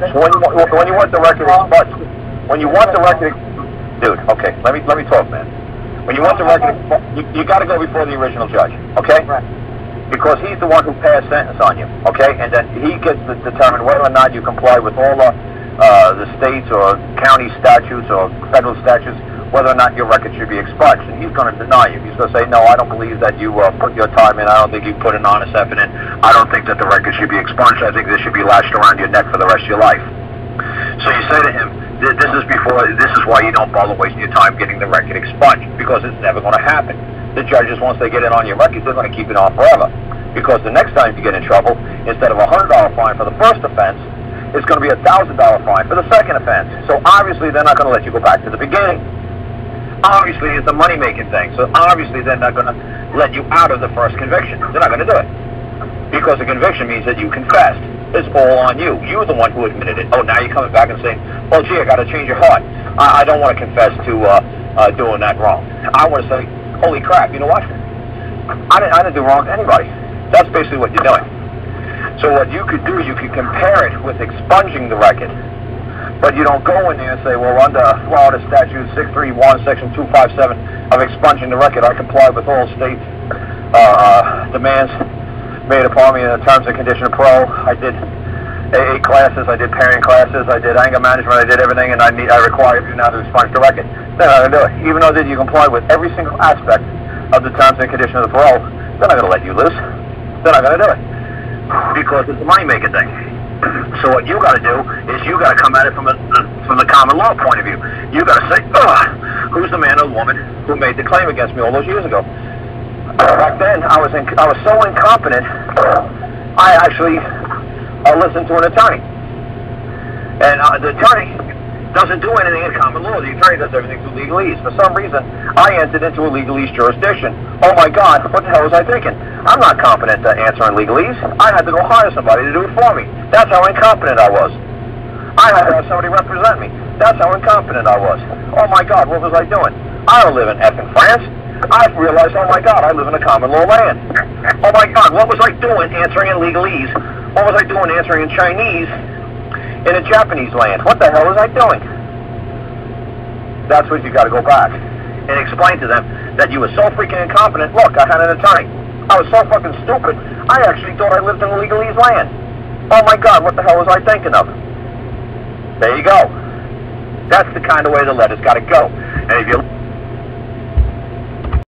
So when you, wa- when you want the record when you want the record, dude, okay, let me, let me talk, man. When you want the record, you, you gotta go before the original judge, okay? Because he's the one who passed sentence on you, okay? And then he gets to determine whether or not you comply with all the, uh, the states or county statutes or federal statutes, whether or not your record should be expunged. And he's gonna deny you. He's gonna say, no, I don't believe that you, uh, put your time in. I don't think you put an honest effort in. I don't think that the record should be expunged. I think this should be lashed around your neck for the rest of your life. So you say to him, this is before, this is why you don't bother wasting your time getting the record expunged, because it's never going to happen. The judges, once they get it on your record, they're going to keep it on forever. Because the next time you get in trouble, instead of a $100 fine for the first offense, it's going to be a $1,000 fine for the second offense. So obviously they're not going to let you go back to the beginning. Obviously it's a money-making thing, so obviously they're not going to let you out of the first conviction. They're not going to do it. Because a conviction means that you confessed. It's all on you. You're the one who admitted it. Oh, now you're coming back and saying, well, gee, I got to change your heart. I, I don't want to confess to uh, uh, doing that wrong. I want to say, holy crap, you know what? I didn't, I didn't do wrong to anybody. That's basically what you're doing. So what you could do, you could compare it with expunging the record, but you don't go in there and say, well, under Florida Statute 631, Section 257 of expunging the record, I comply with all state uh, demands made upon me in the terms and condition of parole. I did AA classes, I did parenting classes, I did anger management, I did everything, and I need, I require you now to expunge the record. They're not going to do it. Even though that you comply with every single aspect of the terms and conditions of the parole, they're not going to let you loose. They're not going to do it. Because it's a money-making thing. So what you got to do is you got to come at it from a, from the common law point of view. You got to say, who's the man or woman who made the claim against me all those years ago? Back then, I was in, I was so incompetent. I actually uh, listened to an attorney, and uh, the attorney doesn't do anything in common law. The attorney does everything through legalese. For some reason, I entered into a legalese jurisdiction. Oh my God, what the hell was I thinking? I'm not competent to answer in legalese. I had to go hire somebody to do it for me. That's how incompetent I was. I had to have somebody represent me. That's how incompetent I was. Oh my God, what was I doing? I don't live in effing France. I realized, oh my God, I live in a common law land. Oh my God, what was I doing answering in legalese? What was I doing answering in Chinese in a Japanese land? What the hell was I doing? That's what you got to go back and explain to them that you were so freaking incompetent. Look, I had an attorney. I was so fucking stupid. I actually thought I lived in a legalese land. Oh my God, what the hell was I thinking of? There you go. That's the kind of way the letter's got to go. And if you